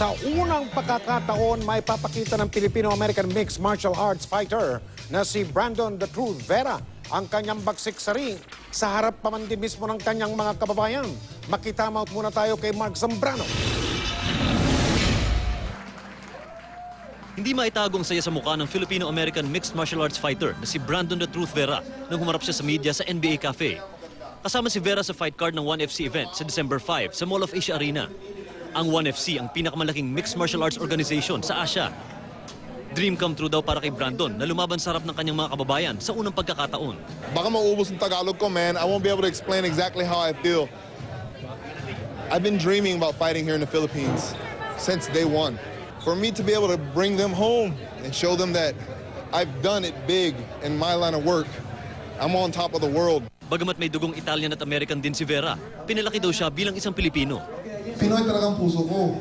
Sa unang pagkakataon, may papakita ng Filipino-American mixed martial arts fighter na si Brandon The Truth Vera ang kanyang baksik sa ring sa harap pa man din mismo ng kanyang mga kababayan. Makita mount muna tayo kay Mark Zambrano. Hindi maitagong saya sa mukha ng Filipino-American mixed martial arts fighter na si Brandon The Truth Vera nang humarap siya sa media sa NBA Cafe. Kasama si Vera sa fight card ng 1FC event sa December 5 sa Mall of Asia Arena. Ang 1FC ang pinakamalaking mixed martial arts organization sa Asia. Dream come true daw para kay Brandon na lumaban sa harap ng kanyang mga kababayan sa unang pagkakataon. Baka maubos ng Tagalog ko, man. I won't be able to explain exactly how I feel. I've been dreaming about fighting here in the Philippines since day one. For me to be able to bring them home and show them that I've done it big in my line of work, I'm on top of the world. Bagamat may dugong Italian at American din si Vera, pinalaki daw siya bilang isang Pilipino. Pinoy talagang puso ko.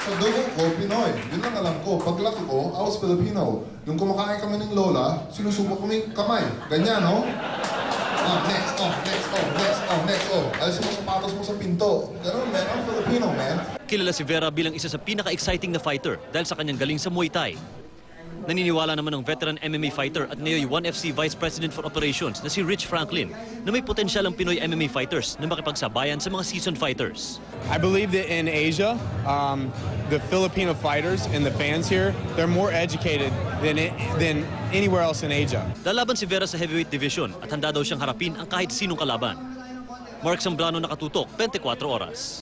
Sa dugo ko, Pinoy. Yun lang alam ko. Paglaki ko, I was Filipino. Nung kumakain kami ng lola, sinusubok kami kamay. Ganyan, no? Ah, next, oh, next, oh, next, oh, next, oh. Alisin mo sapatos mo sa pinto. Ganun, man. I'm Filipino, man. Kilala si Vera bilang isa sa pinaka-exciting na fighter dahil sa kanyang galing sa Muay Thai. Naniniwala naman ng veteran MMA fighter at ngayon 1FC Vice President for Operations na si Rich Franklin na may potensyal ang Pinoy MMA fighters na makipagsabayan sa mga seasoned fighters. I believe that in Asia, um, the Filipino fighters and the fans here, they're more educated than, it, than anywhere else in Asia. Lalaban si Vera sa heavyweight division at handa daw siyang harapin ang kahit sinong kalaban. Mark Zambrano nakatutok, 24 oras.